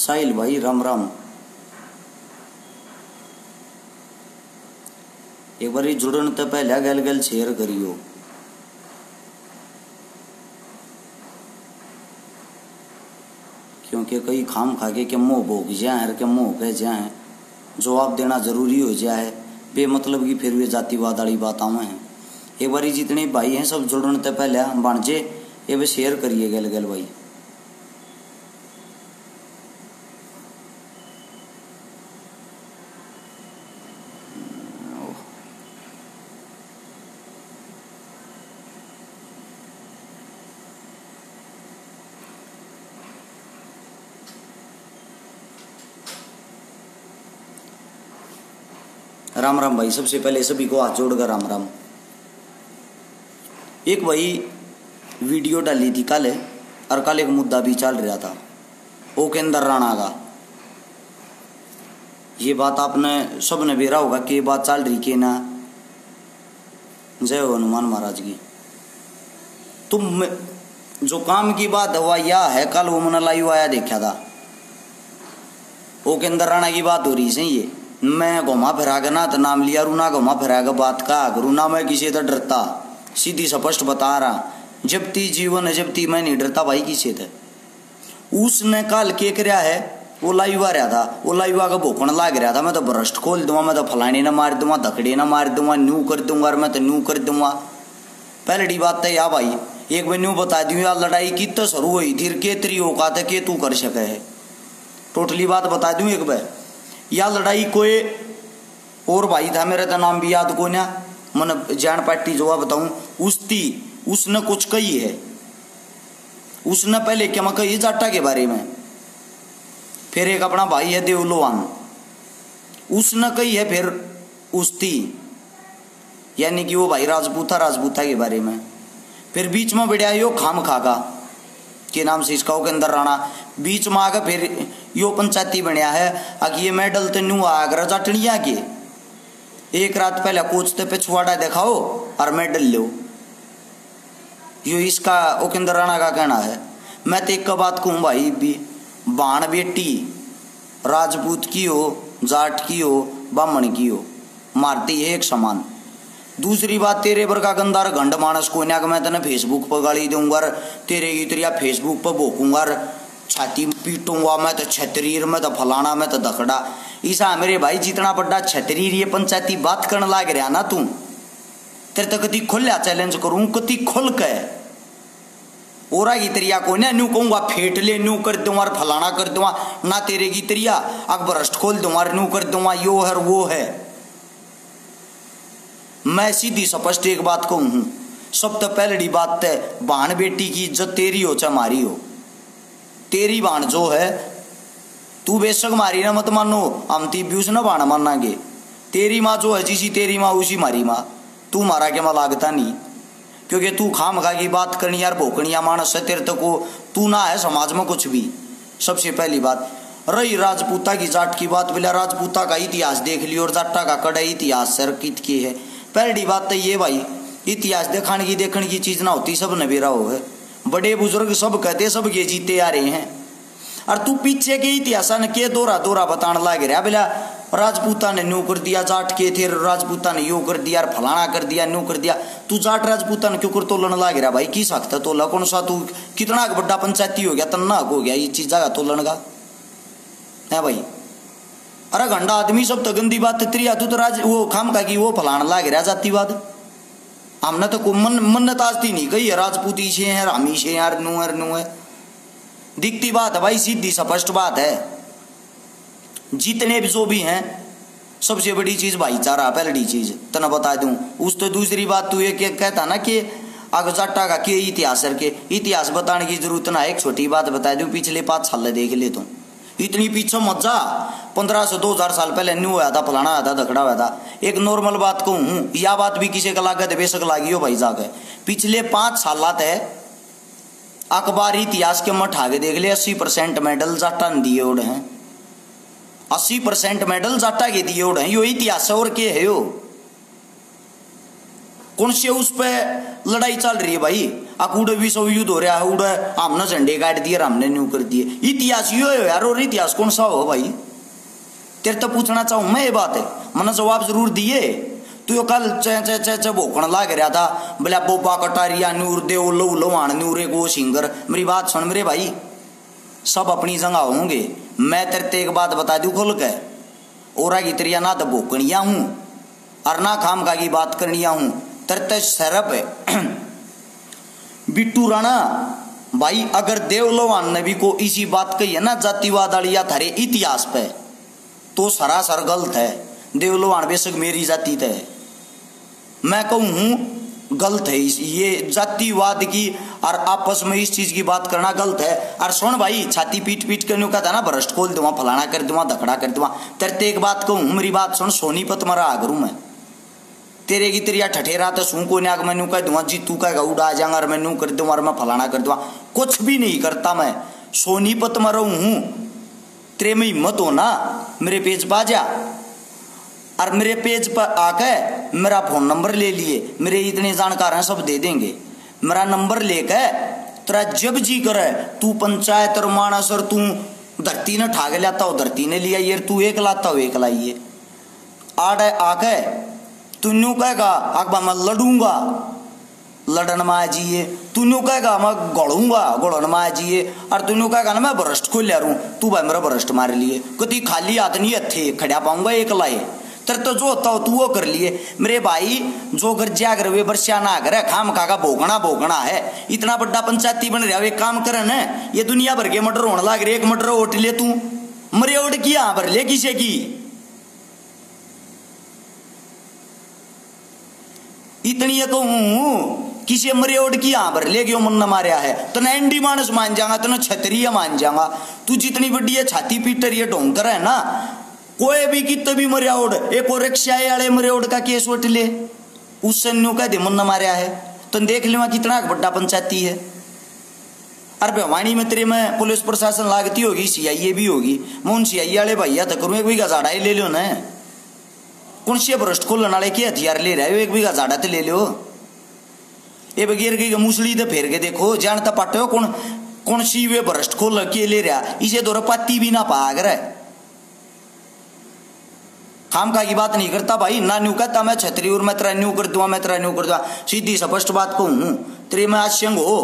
साहिल भाई, राम राम। एक बार जुड़न तो पहले गल गल शेयर करियो। क्योंकि कई खाम खा के मुँह भोग जाए हर के मोह कह जाए जवाब देना ज़रूरी हो जाए बेमतलब की फिर वे जातिवाद वाली बात आवे हैं। एक बार जितने भाई हैं, सब जुड़न तो पहले बाणजे ये शेयर करिए गल गल भाई। राम राम भाई, सबसे पहले सभी को हाथ जोड़कर राम राम। एक भाई वीडियो डाली थी कल, और कल एक मुद्दा भी चल रहा था। ओ राणा का ये बात आपने सबने बेरा होगा कि ये बात चल रही के ना। जय हो हनुमान महाराज की। तुम जो काम की बात हुआ, या है, कल वो मन लाइव आया देखा था। ओ राणा की बात हो रही सही ये। मैं घुमा फिरा के ना तो नाम लिया रू ना घुमा फिरा के बात का करूँ ना मैं किसी से डरता। सीधी स्पष्ट बता रहा, जब ती जीवन है, जब ती मैं नहीं डरता, भाई किसी से। उसने कल के कराया है, वो लाइव रहा था, वो लाइव आकर भोकण लाग रहा था, मैं तो भ्रष्ट खोल दूँगा, मैं तो फलाने ना मार दूँगा धकड़े ना मार दूँगा, न्यू कर दूँगा मैं तो न्यू कर दूँगा। पहली बात तो या भाई, एक बार न्यू बता दी यार लड़ाई की तो शुरू हुई थी के तरी औकात है के तू कर सके है। टोटली बात बता दूँ एक बार। या लड़ाई कोई और भाई था, मेरा तो नाम भी याद को ना। मन जान पार्टी जो बताऊँ, उसती, उसने कुछ कही है। उसने पहले क्या मैं कही जाटा के बारे में? फिर एक अपना भाई है, देवलोवान। उसने कही है, फिर उसती। यानी कि वो भाई राजपूता राजपूता के बारे में। फिर बीच में बढ़िया यो खाम खागा। के नाम से इसका के अंदर राणा बीच में आगे फिर यो पंचायती बनया है। अगर ये मेडल तो न्यू आगरा जाटनिया के एक रात पहले कोच ते पिछवाड़ा दिखाओ और मेडल लो। यो इसका ओकेंद्र राणा का कहना है। मैं तो एक बात कहूँ भाई भी, बाण बेटी, राजपूत की हो, जाट की हो, बामण की हो, मारती है एक समान। दूसरी बात, तेरे पर का गंदार गंड मानस को ना मैं तेने फेसबुक पर गाली दूँगा, तेरे की तेरिया फेसबुक पर भोकूँगा छाती पीटूँगा, मैं तो छतरीर में तो फलाना, मैं तो दखड़ा। ईसा, मेरे भाई जितना बड़ा छतरीर ये पंचायती बात करने लाग रहा ना तू? तेरे तो कति खुल्या चैलेंज करूँ कति खुल के। ओरा तरिया को न्यू कहूँगा, फेट ले न्यू कर दूँगा, फलाना कर दूँगा, ना तेरे की तरिया अकबर खोल दूँगा न्यू कर दूँगा, यो है वो है। मैं सीधी स्पष्ट एक बात कहूँ, हूँ। सब तो पहली बात है बाण बेटी की इज़्ज़त तेरी हो चाहे मारी हो। तेरी बाण जो है, तू बेशक मारी ना मत मानो, हम ती भी ना बाण मानागे। तेरी माँ जो है, जिसी तेरी माँ, उसी मारी माँ। तू मारा के माँ लागता नहीं। क्योंकि तू खाम खा की बात करनी यार, भोकनिया मानस है तेरे को, तू ना है समाज में कुछ भी। सबसे पहली बात, रही राजपूता की जाट की बात, बोला राजपूता का इतिहास देख लियो और जाटा का कड़ा इतिहास सर कित की है। पहली बात तो ये भाई, इतिहास दिखाने की, देखने की चीज़ ना होती, सब नबेरा हो है बड़े बुज़ुर्ग सब कहते, सब ये जीते आ रहे हैं। और तू पीछे के इतिहास ने के दोरा दोरा बताने लग रहा बोला राजपूता ने न्यू कर दिया, जाट के थे राजपूता ने यो कर दिया फलाना कर दिया, न्यू कर दिया। तू जाट राजपूता ने क्यों कर तोलन लग रहा भाई? की सकता तोला? कौन सा तू? कितना बड़ा पंचायती हो गया तन्ना हो गया, ये चीज़ जगह तोलन का? है भाई? अरे घंटा आदमी सब तो गंदी बात त्रिया तू तो राज, वो खाम का की वो फलाना लाग रहा जातिवाद हमने तो को मन, मन्नत आजती नहीं कही राजपूती से है, रामी से यार नू है नू है। दिखती बात है भाई, सीधी स्पष्ट बात है। जितने भी जो भी हैं, सबसे बड़ी चीज़ भाईचारा, पहली चीज़, तना बता दूँ, उस तो दूसरी बात तू ये कहता ना कि अगजाटा का के इतिहास के इतिहास बताने की ज़रूरत ना एक छोटी बात बता दूँ, पिछले पाँच साल देख ले तुम इतनी पीछे मत जा। पंद्रह से दो हज़ार साल पहले न्यू हुआ था, फलाना हुआ था दखड़ा हुआ था। एक नॉर्मल बात कहूँ, या बात भी किसी का लागत बेशक लागी हो भाई जाके पिछले पाँच साल है, अखबार इतिहास के मठ आगे देख ले, अस्सी परसेंट मेडल जाटा दिए उड़े हैं। अस्सी परसेंट मेडल जाटा के दिए उड़े हैं। यो इतिहास और के है यो? कौन से उस पर लड़ाई चल रही है भाई? अकूड़े विश्व युद्ध हो रहा है उड़े हमने झंडे काट दिए हमने न्यू कर दिए। इतिहास यो है यार, और इतिहास कौन सा हो भाई? तेरे तो पूछना चाहूँ मैं ये बात है। मैंने जवाब ज़रूर दिए। तू यो कल चे चे चे चे भोकण लाग रहा था। बोला बोबा कटारिया, नूर दे लो लवान नूरे को सिंगर। मेरी बात सुन मेरे भाई। सब अपनी जगह होंगे। मैं तेरे ते एक बात बता दू खुल के। और की तरिया ना तो भोकनिया हूँ। और ना खाम का की बात करनिया हूँ। तरत सरप है। बिट्टू राणा, भाई, अगर देवलोवान नबी को इसी बात कही है ना, जातिवाद या थारे इतिहास पे तो सरासर गलत है। देवलोवान बेशक मेरी जाति है। मैं कहूँ हूँ, गलत है ये जातिवाद की और आपस में इस चीज़ की बात करना गलत है। और सुन भाई, छाती पीट पीट कर का था ना, भ्रष्ट खोल दूँगा, फलाना कर दूँगा धकड़ा कर दूँगा। तेरे एक बात कहूँ, मेरी बात सुन, सोनीपत मरा आगरू मैं। तेरे की तेरिया ठठेरा तो सू को नाग कह दूँगा जी, तू कहेगा, उड़ा जाऊँगा और मैनू कर दूँगा मैं फलाना कर दूँगा कुछ भी नहीं करता मैं। सोनीपत में रहूँ हूँ। तेरे में हिम्मत हो ना? मेरे पेज पा जा। और मेरे पेज पर आके मेरा फ़ोन नंबर ले लिए। मेरे इतने जानकार हैं, सब दे देंगे। मेरा नंबर लेकर तेरा जब जी करे, तू पंचायत और मानस और तू धरती ने ठाक लाता हो धरती ने लिया ये तू एक लाता हो एक लाइए। आड़ आके तू न्यू कहेगा अकबा मैं लड़ूँगा। लड़न में आजिए तू न्यू कहेगा, मैं गड़ूँगा। गड़न में आजिए और तू न्यू कहेगा ना, मैं भ्रष्ट को ले रू। तू भाई मेरा भ्रष्ट मार लिए। कति खाली हाथ नहीं थे खड़ा पाऊँगा एक लाए। तेरे तो जो होता हो तू वो कर लिए। मेरे भाई, जो घर जा कर वे बरसिया ना करे। खाम खा का भोगना भोगना है। इतना बड़ा पंचायती बन रहा है काम कर ये दुनिया भर के मटर होने लग रहे एक मटर ओट ले तू। मरे उठ किया भर ले किसे की? इतनी तो हूँ। किसी मरियोड की यहाँ पर ले गयो मन मारिया है। तो एंडी मानस मान जाऊँगा तो छतरी मान जाऊँगा। तू जितनी बड़ी है, छाती पीटर ये ढोंकर है ना। कोई भी कित भी मरियाओड एक और रिक्शा वाले मरियाओड का केस उठ ले। न्यू कह दे मुन्ना मारिया है। तो देख ले कितना बड़ा पंचायती है। अरे भिवानी, में तेरे में पुलिस प्रशासन लागती होगी, सीआईए भी होगी। मैं उन सीआईए वाले भैया तो करूँ, एक भी गजाड़ा ही ले लो ना। से भ्रष्ट खोलने वाले के हथियार ले रहे हो, एक बीघा झाड़ा तो ले लो ये बगैर की मूसली तो फेर के देखो जानता पाटे हो कौन कौन सी वे भ्रष्ट खोल के ले रहा, इसे दो पत्ती भी ना पा अगर खाम का की बात नहीं करता भाई, ना न्यू कहता मैं छतरी और मैं तेरा न्यू कर दूँगा मैं तेरा न्यू कर दूँगा सीधी स्पष्ट बात कहूँ, तेरे में आज हो,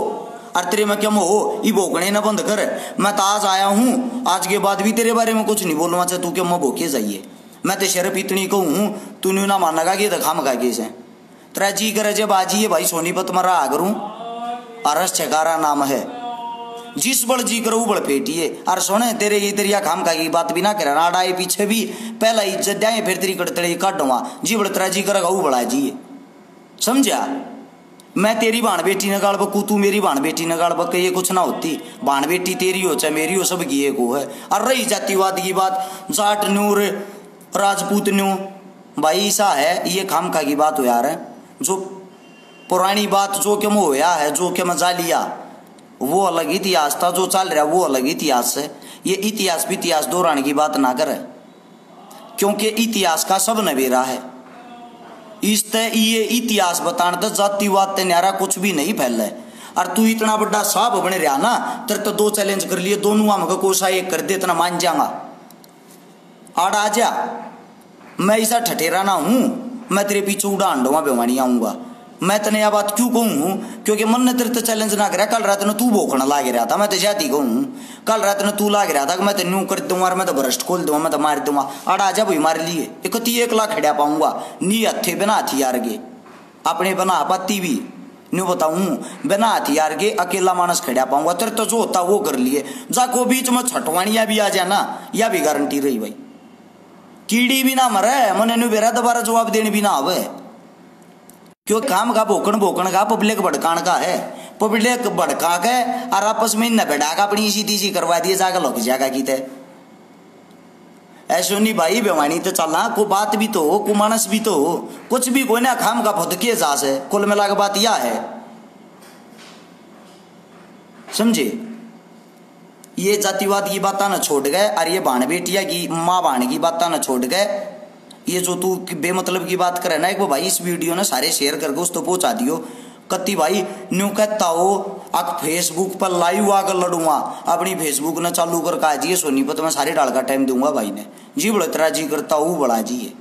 और तेरे में क्या हो ये भोगने ना बंद कर। मैं तो आज आया हूँ, आज के बाद भी तेरे बारे में कुछ नहीं बोलूँगा तू क्या मैं भोके जाइए। मैं तो शर्फ इतनी कहूँ तू न्यू ना मानेगा कि तो खाम खा से तेरा जी करे जब आजी है भाई, सोनीपत मरा आ करूँ। अरस छकारा नाम है। जिस बड़ जी करो बड़ पेटिए और सोने, तेरे ये तेरिया खाम खा की बात भी ना करे। राडाए पीछे भी, पहला इज़्ज़त जाए फिर तेरी कड़तड़े काटूँगा जी बड़ तेरा जी करेगा वो बड़ा जी समझा? मैं तेरी बाण बेटी ने गाड़ बकू, तू मेरी बाण बेटी ने गाड़ बक, ये कुछ ना होती। बाण बेटी तेरी हो, चाहे मेरी हो, सब की एक हो। है रही जातिवाद की बात। जाट नूर राजपूत न्यू भाई सा है, ये खाम खा की बात हो यार। है जो पुरानी बात जो कि होया है, जो कि मज़ा लिया, वो अलग इतिहास था, जो चल रहा वो अलग इतिहास है। ये इतिहास भी इतिहास दोहराने की बात ना करे, क्योंकि इतिहास का सब नवेरा है। इस तय ये इतिहास बताने तो जातिवाद ते न्यारा कुछ भी नहीं फैल। है और तू इतना बड़ा साहब बने रहा ना, तेरे तो दो चैलेंज कर लिए, दोनों हमको कोसा एक कर दे, इतना मान जाऊँगा। आड़ आ जा। मैं ऐसा ठठेरा ना हूँ। मैं तेरे पीछे उड़ान दूँगा बेवानी आऊँगा। मैं तने यह बात क्यों कहूँ? क्योंकि मन ने तेरे तो चैलेंज ना करा। कल रात ने तू भोखना लाग रहा था। मैं तो जाती कहूँ। कल रात ने तू लाग रहा था कि मैं तो न्यू कर दूँगा मैं तो भ्रष्ट खोल दूँगा, मैं तो मार दूँगा। अड़ आ जा भाई, मार लिए। एक ती एक लाख खड़ा पाऊँगा। नी हथे बिना हथियार गे अपने बना पाती भी। न्यू बताऊँ, बिना हथियार के अकेला मानस खड़ा पाऊँगा। तेरे तो जो होता वो कर लिए। जाको बीच में छठवाणिया भी आ जाए ना यह भी गारंटी रही भाई। कीड़ी भी ना मरे, मन नु बेरा दोबारा जवाब देने भी ना आवे। क्यों? काम का भोकन भोकन का पब्लिक भड़कान का है। पब्लिक भड़का के और आपस में न बैठा का अपनी सीधी सी करवा दिए, जाकर लोग जागा की थे ऐसो नहीं भाई, बेवानी तो चलना, को बात भी तो हो, को मानस भी तो हो। कुछ भी कोई ना खाम का फुदके जा से, कुल मिला के बात यह है। समझे? ये जातिवाद की बात ना छोड़ गए, और ये बाण बेटिया की, माँ बाण की बात ना छोड़ गए। ये जो तू बेमतलब की बात करे ना, एक भाई इस वीडियो ने सारे शेयर करके उस तो पहुँचा दियो। कत्ती भाई, न्यू कहता हो अक फेसबुक पर लाइव आकर लड़ूँगा। अपनी फेसबुक ने चालू कर, कहा जी सोनीपत में सारे डाल का टाइम दूँगा भाई ने। जी, बड़ा तेरा जी करता हूँ बड़ा जी है।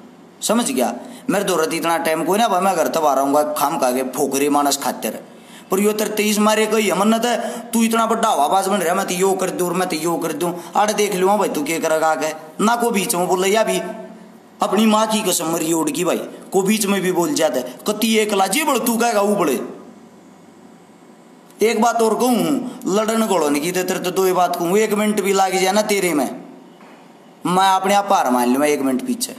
समझ गया? मेरे दो दौरत इतना टाइम कोई ना, भाई, मैं घर तब आ रहा हूँ खाम खा के फोकरे मानस खातिर। पर यो तेरे तेईस मारे कोई मन्नत है। तू इतना बड़ा आवाज़ बन रहा मैं तो यो कर दूँ मैं तो यो कर दूँ। आड़े देख लूँ भाई, तू क्या करेगा ना को बीच में बोल या भी अपनी माँ की कसम मरी ओढ़ की भाई, को बीच में भी बोल जाता है। कति एक लाजी बड़े तू कहेगा वो बड़े। एक बात और कहूँ, लड़न घोड़न की तेरे तो दो बात कहूँ। एक मिनट भी लाग जाए ना तेरे में। मैं अपने आप हार मान लू, मैं एक मिनट पीछे।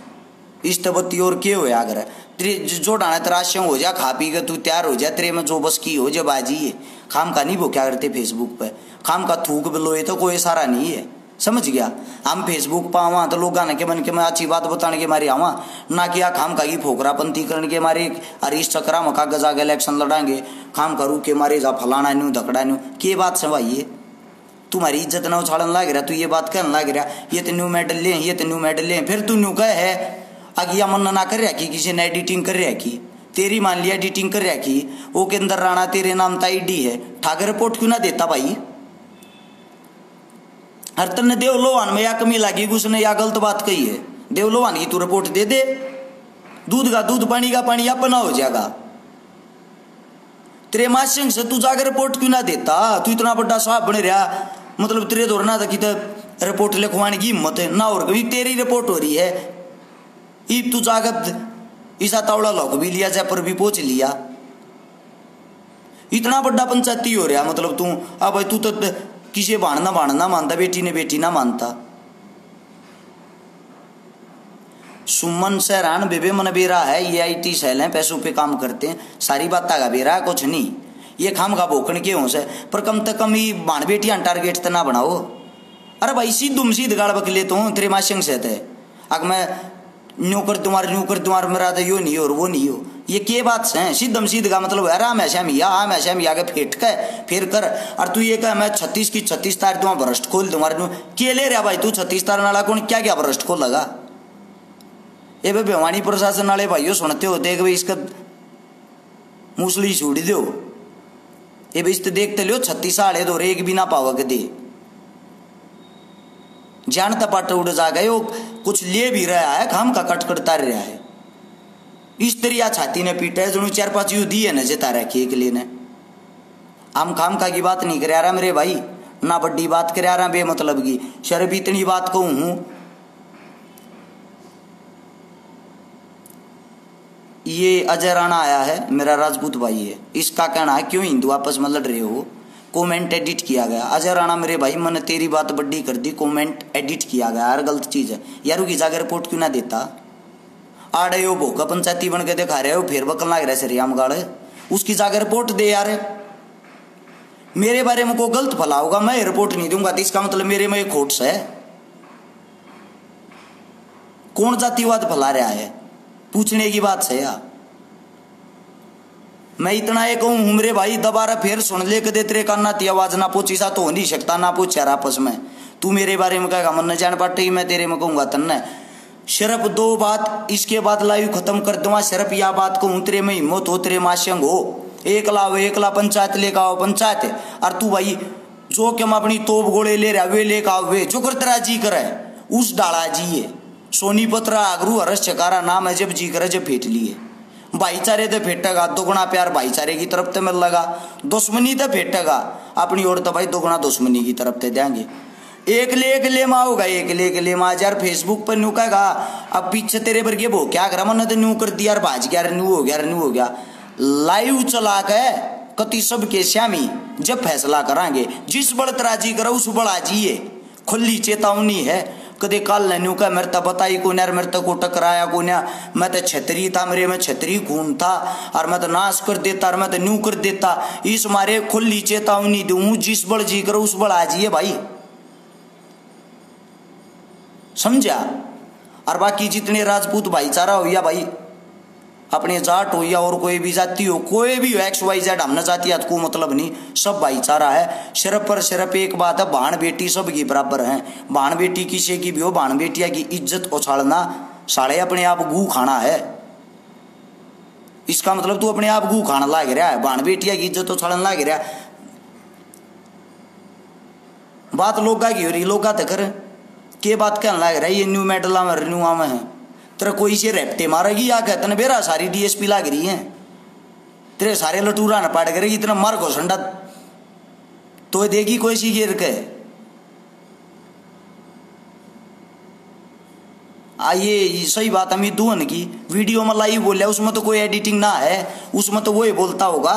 इस तबत्ती और के हो अगर तेरे जो डाना तेरा आश्यम हो जा, खा पी के तू तैयार हो जा, तेरे में जो बस की हो जब बाजी है। खाम का नहीं वो क्या करते फेसबुक पे। खाम का थूक बिलोए तो कोई सारा नहीं है। समझ गया? हम फेसबुक पर आवा तो लोग के मन के मैं अच्छी बात बताने के मारे आवा। ना कि खाम का ही फोकरापंथी करने के मारे अरे इस चक्रा में गजा के इलेक्शन लड़ांगे खाम करू के मारे जा, फलाना न्यू धकड़ा न्यू। के बात से भाई तुम्हारी इज़्ज़त ना उछाड़न लग रहा, तू ये बात कहने लग रहा, ये तो न्यू मेडल ले, ये तो न्यू मेडल ले, फिर तू न्यू कह है। अगिया मन ना कर रहा कि किसी ने एडिटिंग कर रहा की? तेरी मान लिया एडिटिंग कर रहा की? वो के अंदर राणा तेरे नाम का आईडी है। ठाकर रिपोर्ट क्यों ना देता भाई? हर तन देव लोहान में या कमी लगी उसने या गलत बात कही है। देव लोहान की तू रिपोर्ट दे दे। दूध का दूध, पानी का पानी अपना हो जाएगा। तेरे मासिंग से तू जाकर रिपोर्ट क्यों ना देता? तू इतना बड़ा साहब बने रहा। मतलब तेरे दौर ना था कि रिपोर्ट लिखवाने की हिम्मत है। ना और कभी तेरी रिपोर्ट हो रही है। ईब तू जागत ईसा तावड़ा लौक भी लिया जयपुर भी पहुँच लिया। इतना बड़ा पंचायती हो रहा मतलब तू अब भाई तू तो किसी बाणना बाणना मानता, बेटी ने बेटी ना मानता। सुमन सहरान बेबे मन बेरा है, ये आई टी सेल है, पैसों पे काम करते हैं, सारी बात का बेरा, कुछ नहीं। ये खाम का भोकन के हो से? पर कम से कम ही बाण बेटियाँ टारगेट तो ना बनाओ। अरे भाई सीधुम सीध गाड़ बकले तो तेरे माशंग से थे अगर मैं न्यू कर तुम्हारे, न्यू कर तुम्हारे मेरा तो यो नहीं हो और वो नहीं हो। ये के बात है? सिद्धम सीध का मतलब है, राम ऐसा मिया आम ऐसा मिया के फेट के, फिर कर। और तू ये कह, मैं छत्तीस की छत्तीस तार तुम्हारा भ्रष्ट खोल तुम्हारे के ले रहा भाई तू छत्तीस तार नाला कौन, क्या क्या भ्रष्ट खोल लगा? ये भाई भिवानी प्रशासन वाले भाइयों सुनते हो, देख भाई इसका मूसली छूट दो ये भाई इस देखते लियो, छत्तीस आड़े दो एक भी ना पावक दे। जानता पाट उड़ जा गए कुछ ले भी रहा है खाम का कट कटता रहा है। इस तरिया छाती ने पीटा है जो चार पाँच यू दिए न जता रखी एक लिए ने आम खाम का की बात नहीं कर रहा मेरे भाई, ना बड्डी बात कर रहा बे मतलब की शर्फ इतनी बात कहूँ हूँ। ये अजय राणा आया है, मेरा राजपूत भाई है, इसका कहना है, क्यों हिंदू आपस में लड़ रहे हो? कमेंट एडिट किया गया। अजय राणा मेरे भाई, मैंने तेरी बात बड्डी कर दी कमेंट एडिट किया गया। यार गलत चीज़ है। यार की जाकर रिपोर्ट क्यों ना देता? आड़े हो भोका पंचायती बन के दिखा रहे हो, फिर बकल रहा है सरियाम गाड़े। उसकी जाकर रिपोर्ट दे यार। मेरे बारे में कोई गलत फला होगा, मैं रिपोर्ट नहीं दूँगा तो इसका मतलब मेरे में खोट है। कौन जातिवाद फैला रहा है? पूछने की बात है। यार मैं इतना एक कहूँ मेरे भाई, दोबारा फिर सुन ले के दे तेरे काना ती आवाज़ ना पूछी सा तो हो नहीं सकता ना पूछ यार आपस में। तू मेरे बारे में कहेगा, मन जान पाटे, मैं तेरे में कहूँगा तन्ने। सिर्फ़ दो बात, इसके बाद लाइव खत्म कर दूँगा। सिर्फ़ या बात को तेरे में हिम्मत हो, तेरे माशंग हो। एक लाओ, एक ला पंचायत लेकर आओ, पंचायत। और तू भाई, जो कि हम अपनी तोप गोले ले रहा, वे लेकर आओ, वे। जो कर तेरा जी करे, उस डाला जी है। सोनीपत्रा आगरू हरस चकारा, नाम है जब जी करे जब फेट लिए। भाईचारे तो फेटेगा दोगुना प्यार भाईचारे की तरफ़ तो मिल लगा दुश्मनी तो फेटेगा अपनी ओर तो भाई दोगुना दुश्मनी की तरफ़ तो देंगे। एक ले एक ले माँ होगा, एक ले एक ले माँ। यार फेसबुक पर न्यू कहेगा, अब पीछे तेरे पर ये वो क्या करा मन तो न्यू कर दिया यार भाज गया न्यू हो गया न्यू हो गया। लाइव चला के कति सब के श्यामी, जब फैसला करांगे, जिस बड़ तराजी करो, उस बड़ा जिए। खुली चेतावनी है कदे कल न्यू का मेरे तो बताई ही यार मेरे तो को टकराया कोने मैं तो छतरी था मेरे में छतरी खून था, और मैं तो नाश कर देता, और मैं तो न्यू कर देता। इस मारे खुली चेतावनी दू, जिस बल जी करो, उस बड़ जाइए भाई। समझा? और बाकी जितने राजपूत भाईचारा हो या भाई अपने जाट हो या और कोई भी जाति हो, कोई भी हो एक्स वाई जेड हमने जाति को मतलब नहीं। सब भाईचारा है। सिर्फ़ पर सिर्फ़ एक बात है, भाण बेटी सब की बराबर है। भाण बेटी किसी की भी हो, भाण बेटिया की इज़्ज़त उछालना। साले अपने आप गू खाना है। इसका मतलब तू अपने आप गू खाना लाग रहा है। भाण बेटिया की इज़्ज़त छड़न लाग रहा बात लोगा की हो रही, लोगा तो कर। के बात कहने लग रहा है, ये न्यू मेडल में रिन्यू में है। तेरा कोई से रेपटे मारेगी, या कहते ना बेरा सारी डीएसपी लाग रही है। तेरे सारे लटूरा न पाड़ करेगी, इतना मर को संडा। तो देगी कोई सी गिर के? आइए सही बात अमित दुहन की। वीडियो में लाइव बोल उसमें तो कोई एडिटिंग ना है। उसमें तो वही बोलता होगा,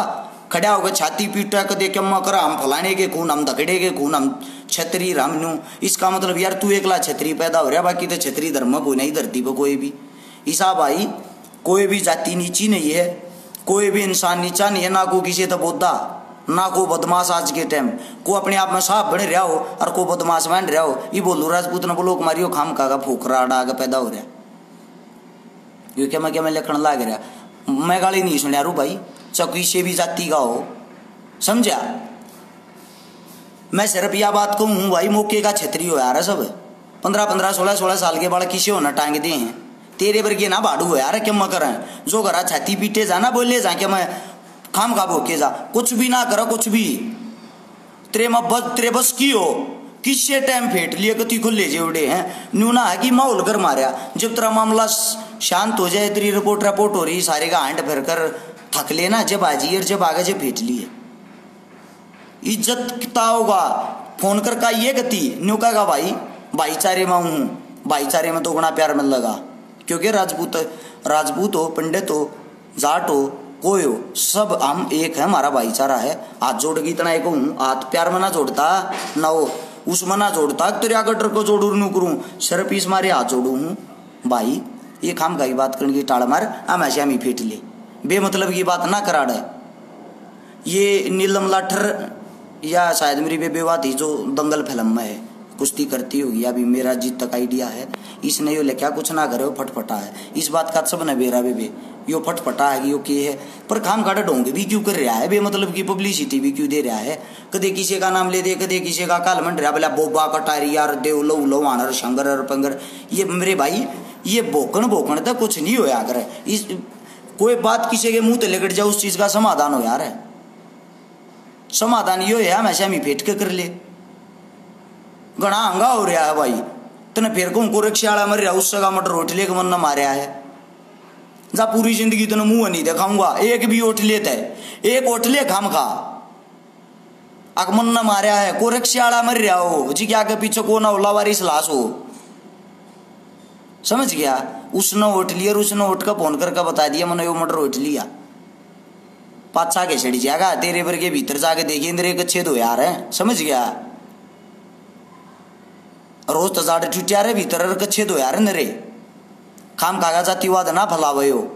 खड़ा होगा, छाती पीटा के देखे अम्मा करा हम फलाने के खून, हम धकड़े के खून, हम छतरी रामनू। इसका मतलब यार, तू एकला छतरी पैदा हो रहा बाकी तो छतरी धर्म कोई नहीं धरती पर कोई भी। ईसा भाई, कोई भी जाति नीची नहीं है, कोई भी इंसान नीचा नहीं है, ना को किसी तो बोधा ना को बदमाश आज के टाइम को अपने आप में साफ़ बने रहा हो और को बदमाश बन रहा हो, ये बोलो, राजपूत ने बोलो, मारियो खाम का फूकरा डाग पैदा हो रहा ये क्या मैं क्या मैं लिखण लाग रहा मैं गाली नहीं सुनिया रू भाई चौकी से भी जाति का हो। समझा? मैं सिर्फ़ यह बात कहूँ भाई मौके का छतरी हो यार सब। पंद्रह पंद्रह, सोलह सोलह साल के बाल किसे होना टांग दे हैं? तेरे वर्गे ना बाड़ू हो यार, क्या मैं करें जो करा छाती पीटे जाना बोले जा के मैं खाम खा भोके जा? कुछ भी ना करो, कुछ भी। तेरे बस तेरे बस की हो? किससे टाइम फेट लिया कति को ले जे उड़े हैं? न्यूना है कि माहौल कर मारा जब तेरा मामला शांत हो जाए, तेरी रिपोर्ट रिपोर्ट हो रही, सारे का हांड फिर कर थक लेना, जब आजी और जब आगे जब फेट लिए। इज़्ज़त कितना होगा? फ़ोन कर का ये गति? न्यू कहेगा भाई, भाईचारे में हूँ। भाईचारे में तो गुना प्यार मिल लगा। क्योंकि राजपूत राजपूत हो, पंडित हो, जाट हो, कोई हो, सब हम एक है, हमारा भाईचारा है। हाथ जोड़ के इतना एक हूँ, हाथ प्यार में ना जोड़ता, ना हो उसमें ना जोड़ता तेरे आगटर को जोड़ू नू करूँ। सिर्फ़ इस मारे हाथ जोड़ू हूँ। भाई, ये खाम का बात करने की टाड़ मार, हम ऐसे हम ही फेट ले। बेमतलब की बात ना कराड़। ये नीलम लाठर या शायद मेरी बेबेवा थी जो दंगल फ़िल्म में है, कुश्ती करती होगी, अभी मेरा जीत तक आइडिया है। इसने यो क्या कुछ ना करे वो फटफटा है। इस बात का सब न बेरा बेबे। यो फटफटा है यो के है। पर खाम खाटा ढोंगे, भी क्यों कर रहा है? बे मतलब की पब्लिसिटी भी क्यों दे रहा है? कदे किसी का नाम ले दे, कदे किसी का काल मंड रहा बोला बोबा कटारी यार देव लो लो आनर शंकर पंगर। ये मेरे भाई, ये भोकन भोकन तो कुछ नहीं होया कर। इस, कोई बात किसी के मुँह ते लेकर जाओ उस चीज़ का समाधान हो यार है। समाधान यो है, हमेशा मी फेट के कर ले। घना हंगा हो रहा है भाई। तने फिर को को रिक्शा मर रहा उस जगह मटर होटले के मन न मारा है। जा पूरी ज़िंदगी तेने मुँह नहीं दिखाऊँगा। एक भी होटले थे। एक होटले खाम खा। अक मन न मारिया है, को रिक्शा मर रहा हो, जी क्या के पीछे को ना ओला वारी लाश हो। समझ गया? उसने उठ लिया उसने उठ कर फ़ोन करके बता दिया, मैंने वो मटर उठ लिया पाछा के छड़ी जाएगा। तेरे पर के भीतर जाके देखिए इंद्र एक अच्छे दो यार, है? समझ गया? रोज तजाड़ टूटिया रे भीतर कच्छे दो यार नरे? खाम कागा जातिवाद ना फैलावे हो।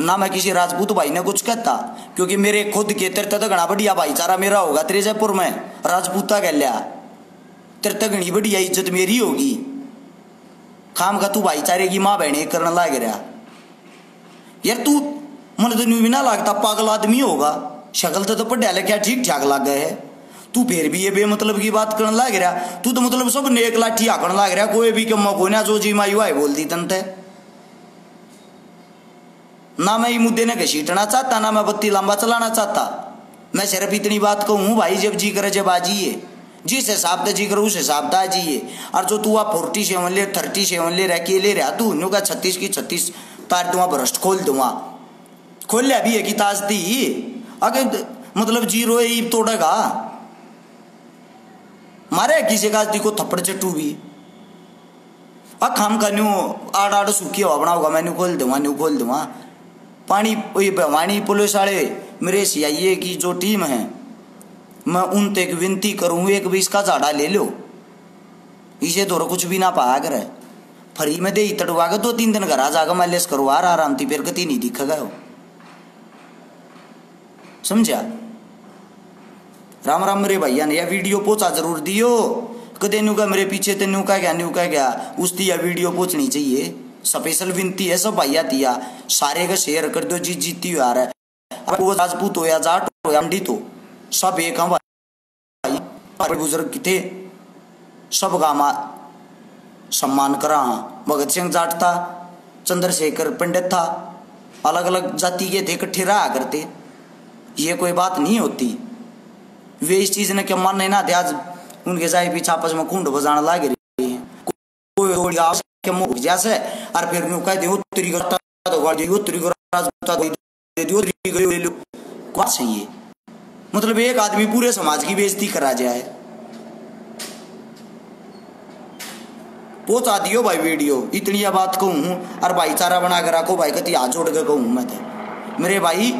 ना मैं किसी राजपूत भाई ने कुछ कहता, क्योंकि मेरे खुद के तेरे तो घना बढ़िया भाईचारा मेरा होगा तेरे जयपुर में, राजपूता कह लिया। तेरे तो घनी बढ़िया इज़्ज़त मेरी होगी। खाम का तू भाईचारे की माँ बहने करने लाग रहा यार तू मन तो न्यू भी ना लगता पागल आदमी होगा। शक्ल तो, तो पढ़ा लिखा ठीक ठाक लग गए है। तू फिर भी ये बेमतलब की बात करने लग रहा तू तो मतलब सब नेक लाठी आकड़ लग रहा कोई भी कम को ना जो जी माई वाई बोल दी तनते ना मैं ये मुद्दे ने घसीटना चाहता ना मैं बत्ती लंबा चलाना चाहता। मैं सिर्फ़ इतनी बात कहूँ भाई जब जी करे जब आ जाइए जिस हिसाब से जी करो उस हिसाब से आ जाइए और जो तू आप फोर्टी सेवन ले थर्टी सेवन ले रह के ले रहा तू न्यू का छत्तीस की छत्तीस तार दूँगा भ्रष्ट खोल दूँगा। खोल लिया भी है कि ताज दी। अगर मतलब ज़ीरो ही तोड़ेगा। मारे किसी का को थप्पड़ चट्टू भी। अख हम का न्यू आड़ आड़ सूखी हवा बनाऊँगा, मैं न्यू खोल दूँगा, न्यू खोल दूँगा। पानी वाणी पुलिस वाले, मेरे सी की जो टीम है, मैं उन तक विनती करूँ, एक भी इसका झाड़ा ले लो। इसे तो कुछ भी ना पाया करे। फ्री में दे तड़वा के दो तीन दिन घर आ जाकर माइलेस करवा आराम थी फिर कति नहीं दिख गए समझा? राम राम मेरे भैया ने यह वीडियो पहुँचा ज़रूर दियो। कदे न्यू का मेरे पीछे ते न्यू का क्या न्यू का क्या उसकी यह वीडियो पहुंचनी चाहिए। स्पेशल विनती है सब भैया दिया सारे का शेयर कर दो, जी जीती हुआ है। राजपूत हो या जाट हो, या हो, सब एक हम भाई। बुज़ुर्ग थे सब का सम्मान करा हाँ। भगत सिंह जाट था, चंद्रशेखर पंडित था। अलग अलग जाति के थे, इकट्ठे रहा करते। ये कोई बात नहीं होती। वे इस चीज़ ने क्या मानने ना थे आज उनके जाए पीछे आपस में कुंड बजाना लाग रही है। कोई के मुख जैसे? और फिर यूँ कह दे, उत्तरी करता तो गाड़ी उत्तरी करता दे दियो गयो ले लो। मतलब एक आदमी पूरे समाज की बेइज्जती करा जाए। दियो भाई वीडियो, इतनी बात कहूँ, और भाईचारा बना कर रखो भाई कति हाथ जोड़ के कहूँ मैं तो। मेरे भाई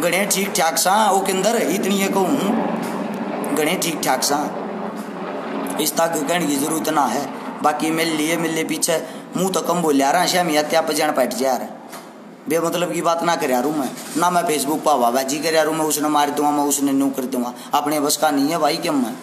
गणे ठीक ठाक सा, ओ के अंदर इतनी ये कहूँ। गणे ठीक ठाक सा। इस तक कहने की ज़रूरत ना है। बाकी मिल लिए, मिल पीछे। मुँह तो कम बोलिया रहा श्याम या त्या पजान पैट जा रहा। बे मतलब की बात ना कर मैं। ना मैं फेसबुक पर करा रू मैं, उसने मार दूँगा, मैं उसने नू कर दूँगा। अपने बस का नहीं है भाई क्यों मैं?